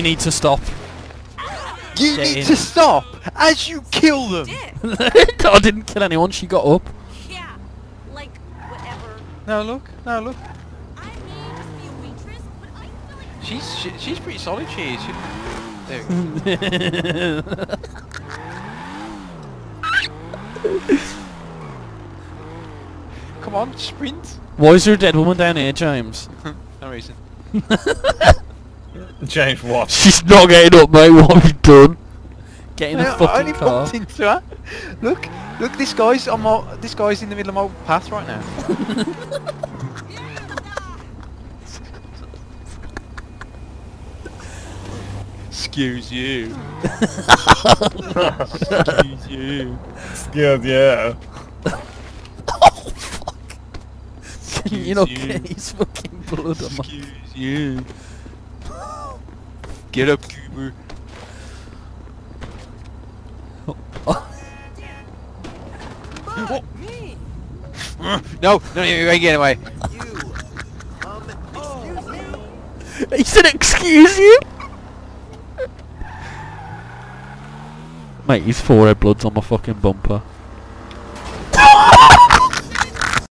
You need to stop. You Get need in. to stop as you kill them. Did. I didn't kill anyone. She got up. Yeah. Like, whatever. No, look, no, look. I may just be a waitress, but I feel like She's she, she's pretty solid. She is. She, there. Come on, sprint. Why is there a dead woman down here, James? no reason. James, what? She's not getting up, mate. What have you done? Get in the No, I fucking only car. bumped into her. Look, look, this guy's on my this guy's in the middle of my path right now. Excuse you. Excuse you. Excuse yeah. You're not you. getting his fucking blood on my... Excuse you. Get up, Cooper. fuck me. No, no, no, you ain't getting away. He said, excuse you? Mate, his forehead blood's on my fucking bumper.